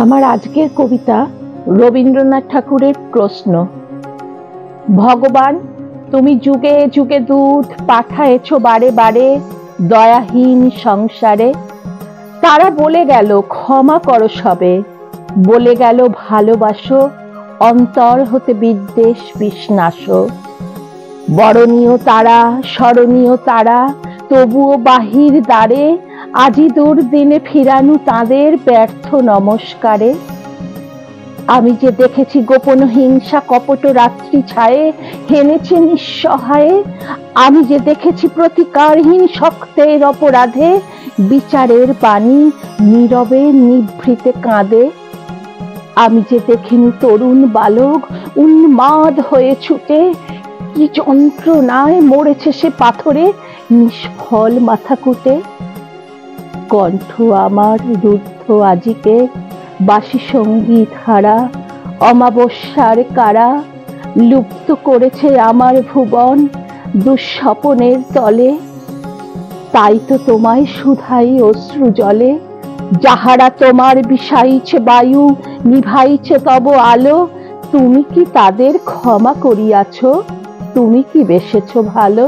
আমার আজকের কবিতা রবীন্দ্রনাথ ঠাকুরের প্রশ্ন। ভগবান, তুমি যুগে যুগে দুধ পাঠায়েছ বারে বারে দয়াহীন সংসারে। তারা বলে গেল, ক্ষমা করো সবে। বলে গেল, ভালোবাসো, অন্তর হতে বিদ্বেষ বিষ্ণাস। বরণীয় তারা, স্মরণীয় তারা, তবুও বাহির দ্বারে আজি দুর্দিনে ফিরানু তাদের ব্যর্থ নমস্কারে। আমি যে দেখেছি গোপন হিংসা কপট রাত্রি ছায়ে, হেনেছে নিঃসহায়ে। আমি যে দেখেছি প্রতিকারহীন শক্তের অপরাধে, বিচারের বাণী নীরবে নিভৃতে কাঁদে। আমি যে দেখিনি তরুণ বালক, উন্মাদ হয়ে ছুটে, কি যন্ত্রণায় মরেছে সে পাথরে, নিষ্ফল মাথা কুটে। কণ্ঠ আমার রুদ্ধ আজিকে বাসি সংগীত হারা, অমাবস্যার কারা লুপ্ত করেছে আমার ভুবন দুঃস্বপনের তলে। তাই তো তোমায় সুধাই অশ্রু জলে, যাহারা তোমার বিষাইছে বায়ু, নিভাইছে তব আলো, তুমি কি তাদের ক্ষমা করিয়াছ? তুমি কি বেসেছ ভালো?